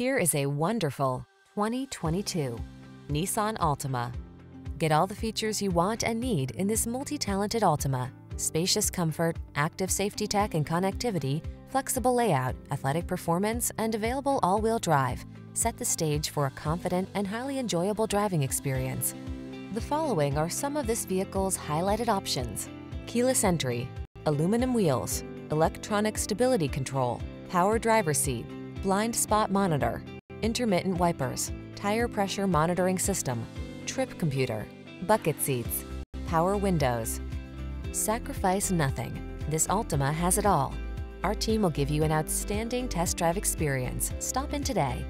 Here is a wonderful 2022 Nissan Altima. Get all the features you want and need in this multi-talented Altima. Spacious comfort, active safety tech and connectivity, flexible layout, athletic performance, and available all-wheel drive set the stage for a confident and highly enjoyable driving experience. The following are some of this vehicle's highlighted options. Keyless entry, aluminum wheels, electronic stability control, power driver seat, blind spot monitor, intermittent wipers, tire pressure monitoring system, trip computer, bucket seats, power windows. Sacrifice nothing. This Altima has it all. Our team will give you an outstanding test drive experience. Stop in today.